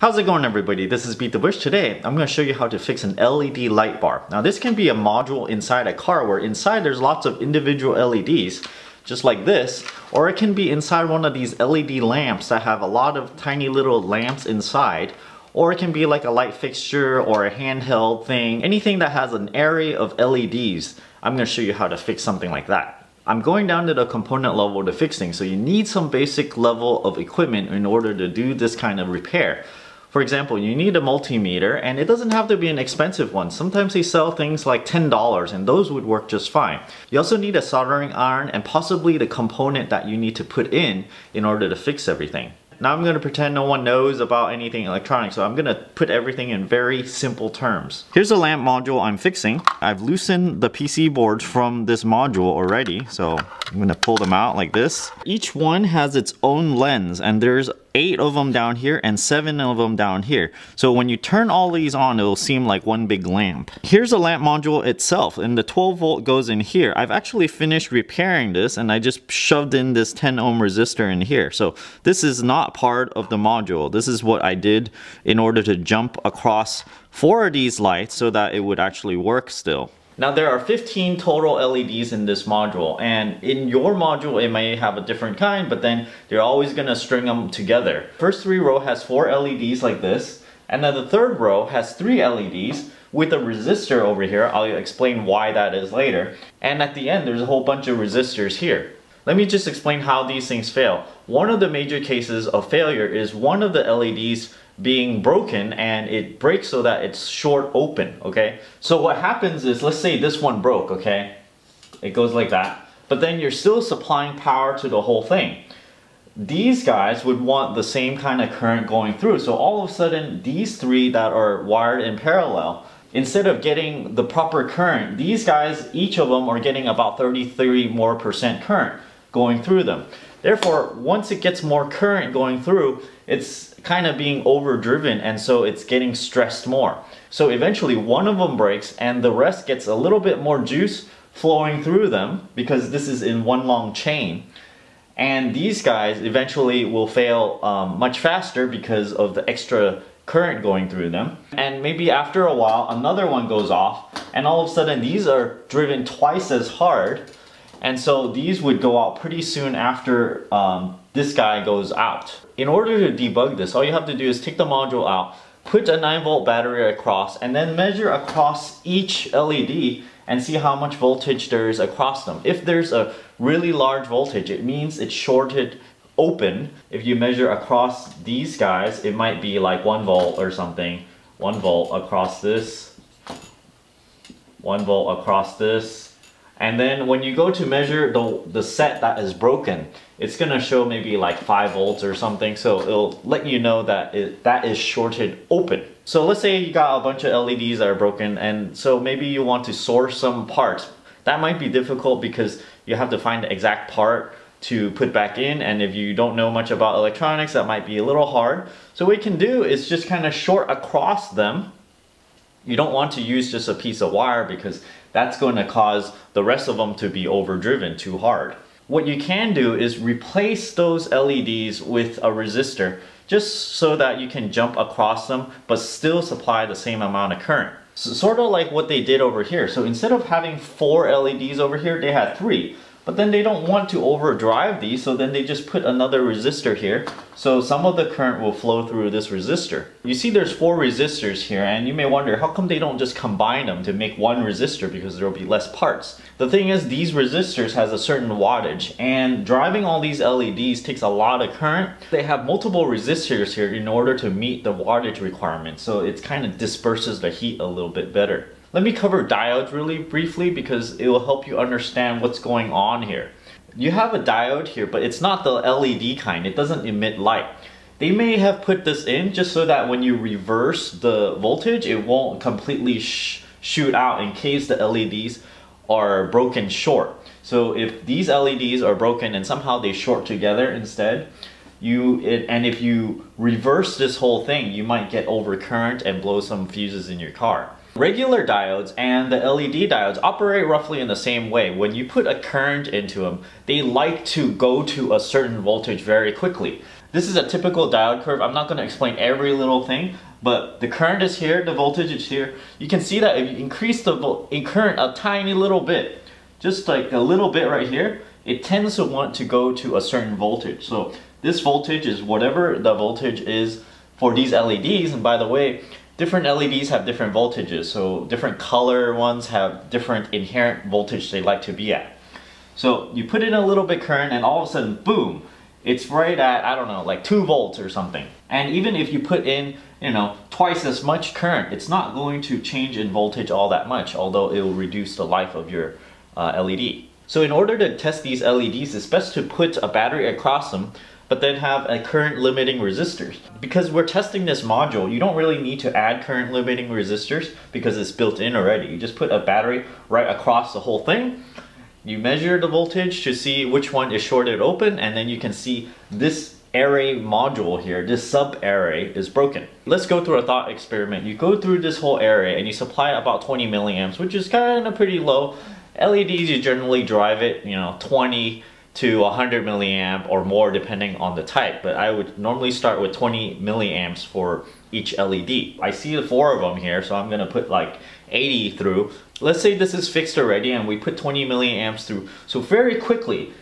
How's it going everybody? This is Beat the Bush. Today, I'm going to show you how to fix an LED light bar. Now this can be a module inside a car where inside there's lots of individual LEDs, just like this, or it can be inside one of these LED lamps that have a lot of tiny little lamps inside, or it can be like a light fixture or a handheld thing, anything that has an array of LEDs. I'm going to show you how to fix something like that. I'm going down to the component level to fix things, so you need some basic level of equipment in order to do this kind of repair. For example, you need a multimeter and it doesn't have to be an expensive one. Sometimes they sell things like $10 and those would work just fine. You also need a soldering iron and possibly the component that you need to put in in order to fix everything. Now I'm going to pretend no one knows about anything electronic, so I'm going to put everything in very simple terms. Here's a lamp module I'm fixing. I've loosened the PC boards from this module already, so I'm going to pull them out like this. Each one has its own lens, and there's eight of them down here and seven of them down here. So when you turn all these on, it'll seem like one big lamp. Here's the lamp module itself and the 12 volt goes in here. I've actually finished repairing this and I just shoved in this 10 ohm resistor in here. So this is not part of the module. This is what I did in order to jump across four of these lights so that it would actually work still. Now there are 15 total LEDs in this module and in your module it may have a different kind but then they're always gonna string them together. First three row has four LEDs like this and then the third row has three LEDs with a resistor over here. I'll explain why that is later. And at the end there's a whole bunch of resistors here. Let me just explain how these things fail. One of the major cases of failure is one of the LEDs being broken and it breaks so that it's short open, okay? So what happens is, let's say this one broke, okay? It goes like that, but then you're still supplying power to the whole thing. These guys would want the same kind of current going through. So all of a sudden, these three that are wired in parallel, instead of getting the proper current, these guys, each of them are getting about 33 more percent current going through them. Therefore, once it gets more current going through, it's kind of being overdriven and so it's getting stressed more. So eventually one of them breaks and the rest gets a little bit more juice flowing through them because this is in one long chain. And these guys eventually will fail um, much faster because of the extra current going through them. And maybe after a while, another one goes off and all of a sudden these are driven twice as hard and so these would go out pretty soon after um, this guy goes out. In order to debug this, all you have to do is take the module out, put a 9 volt battery across, and then measure across each LED and see how much voltage there is across them. If there's a really large voltage, it means it's shorted open. If you measure across these guys, it might be like 1 volt or something. 1 volt across this, 1 volt across this, and then when you go to measure the, the set that is broken, it's gonna show maybe like five volts or something. So it'll let you know that it, that is shorted open. So let's say you got a bunch of LEDs that are broken and so maybe you want to source some parts. That might be difficult because you have to find the exact part to put back in and if you don't know much about electronics that might be a little hard. So what you can do is just kind of short across them you don't want to use just a piece of wire because that's going to cause the rest of them to be overdriven too hard. What you can do is replace those LEDs with a resistor just so that you can jump across them but still supply the same amount of current. So, sort of like what they did over here. So instead of having four LEDs over here, they had three. But then they don't want to overdrive these, so then they just put another resistor here. So some of the current will flow through this resistor. You see there's four resistors here, and you may wonder, how come they don't just combine them to make one resistor because there will be less parts? The thing is, these resistors has a certain wattage, and driving all these LEDs takes a lot of current. They have multiple resistors here in order to meet the wattage requirement, so it kind of disperses the heat a little bit better. Let me cover diodes really briefly because it will help you understand what's going on here. You have a diode here, but it's not the LED kind. It doesn't emit light. They may have put this in just so that when you reverse the voltage, it won't completely sh shoot out in case the LEDs are broken short. So if these LEDs are broken and somehow they short together instead, you it, and if you reverse this whole thing, you might get overcurrent and blow some fuses in your car. Regular diodes and the LED diodes operate roughly in the same way. When you put a current into them, they like to go to a certain voltage very quickly. This is a typical diode curve. I'm not going to explain every little thing, but the current is here, the voltage is here. You can see that if you increase the current a tiny little bit, just like a little bit right here, it tends to want to go to a certain voltage. So this voltage is whatever the voltage is for these LEDs. And by the way, different LEDs have different voltages. So different color ones have different inherent voltage they like to be at. So you put in a little bit current and all of a sudden, boom, it's right at, I don't know, like 2 volts or something. And even if you put in, you know, twice as much current, it's not going to change in voltage all that much, although it will reduce the life of your uh, LED. So in order to test these LEDs, it's best to put a battery across them, but then have a current limiting resistors. Because we're testing this module, you don't really need to add current limiting resistors because it's built in already. You just put a battery right across the whole thing, you measure the voltage to see which one is shorted open and then you can see this array module here, this sub array is broken. Let's go through a thought experiment. You go through this whole array and you supply about 20 milliamps, which is kind of pretty low. LEDs, you generally drive it, you know, 20 to 100 milliamp or more depending on the type. But I would normally start with 20 milliamps for each LED. I see the four of them here, so I'm gonna put like 80 through. Let's say this is fixed already and we put 20 milliamps through. So very quickly,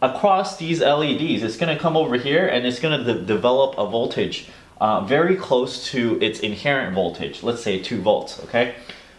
across these LEDs, it's gonna come over here and it's gonna de develop a voltage uh, very close to its inherent voltage, let's say 2 volts, okay?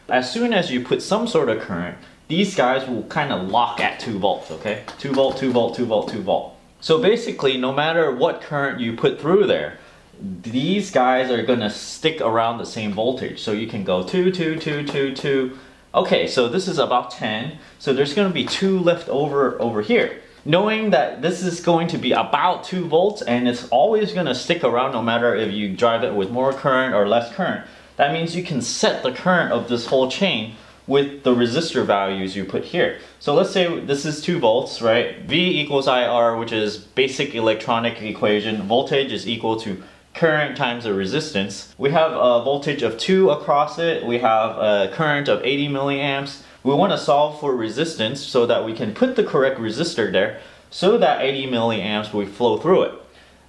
As soon as you put some sort of current, these guys will kind of lock at 2 volts, okay? 2 volt, 2 volt, 2 volt, 2 volt. So basically, no matter what current you put through there, these guys are gonna stick around the same voltage. So you can go 2, 2, 2, 2, 2. Okay, so this is about 10. So there's gonna be 2 left over over here. Knowing that this is going to be about 2 volts and it's always gonna stick around no matter if you drive it with more current or less current, that means you can set the current of this whole chain with the resistor values you put here. So let's say this is 2 volts, right? V equals IR, which is basic electronic equation. Voltage is equal to current times the resistance. We have a voltage of 2 across it. We have a current of 80 milliamps. We want to solve for resistance so that we can put the correct resistor there so that 80 milliamps will flow through it.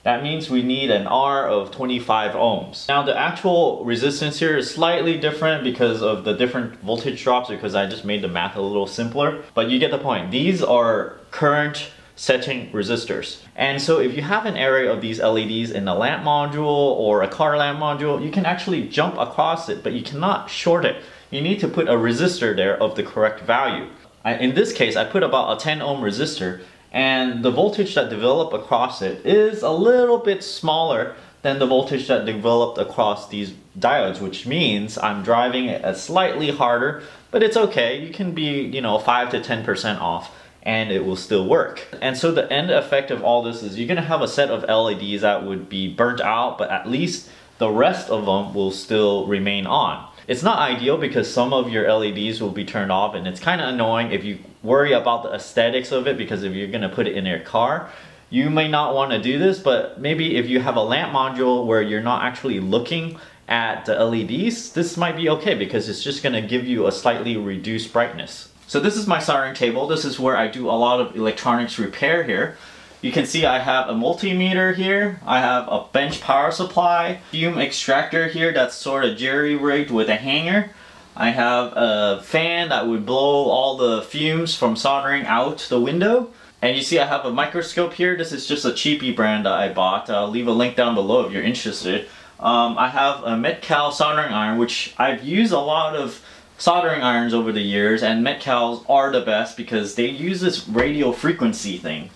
That means we need an R of 25 ohms. Now the actual resistance here is slightly different because of the different voltage drops because I just made the math a little simpler. But you get the point. These are current setting resistors. And so if you have an array of these LEDs in a lamp module or a car lamp module, you can actually jump across it, but you cannot short it. You need to put a resistor there of the correct value. in this case, I put about a 10 ohm resistor and the voltage that developed across it is a little bit smaller than the voltage that developed across these diodes, which means I'm driving it slightly harder, but it's okay. You can be, you know, 5 to 10% off and it will still work. And so the end effect of all this is you're gonna have a set of LEDs that would be burnt out, but at least the rest of them will still remain on. It's not ideal because some of your LEDs will be turned off and it's kind of annoying if you worry about the aesthetics of it because if you're gonna put it in your car, you may not want to do this, but maybe if you have a lamp module where you're not actually looking at the LEDs, this might be okay because it's just gonna give you a slightly reduced brightness. So this is my soldering table. This is where I do a lot of electronics repair here. You can see I have a multimeter here. I have a bench power supply, fume extractor here that's sort of jerry-rigged with a hanger. I have a fan that would blow all the fumes from soldering out the window. And you see I have a microscope here. This is just a cheapy brand that I bought. I'll leave a link down below if you're interested. Um, I have a Metcal soldering iron, which I've used a lot of soldering irons over the years, and Metcals are the best because they use this radio frequency thing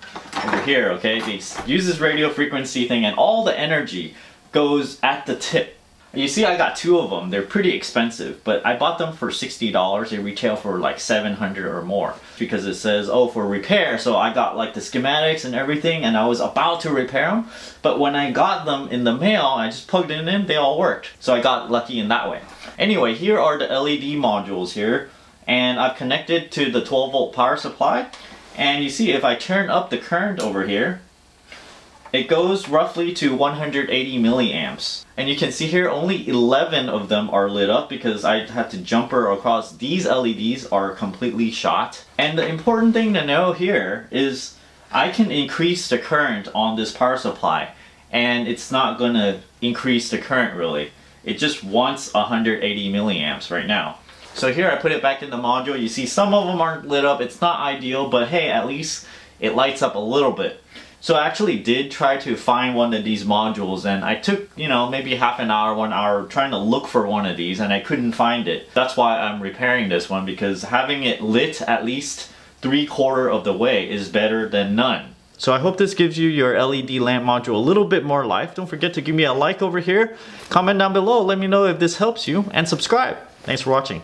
over here, okay? They use this radio frequency thing and all the energy goes at the tip. You see I got two of them. They're pretty expensive, but I bought them for $60. They retail for like 700 or more because it says, oh, for repair. So I got like the schematics and everything and I was about to repair them. But when I got them in the mail, I just plugged it in, they all worked. So I got lucky in that way. Anyway, here are the LED modules here and I've connected to the 12 volt power supply and you see if I turn up the current over here it goes roughly to 180 milliamps and you can see here only 11 of them are lit up because I had to jumper across these LEDs are completely shot and the important thing to know here is I can increase the current on this power supply and it's not gonna increase the current really. It just wants 180 milliamps right now. So here I put it back in the module. You see some of them aren't lit up. It's not ideal, but hey, at least it lights up a little bit. So I actually did try to find one of these modules and I took, you know, maybe half an hour, one hour trying to look for one of these and I couldn't find it. That's why I'm repairing this one because having it lit at least three quarter of the way is better than none. So I hope this gives you your LED lamp module a little bit more life. Don't forget to give me a like over here. Comment down below, let me know if this helps you, and subscribe. Thanks for watching.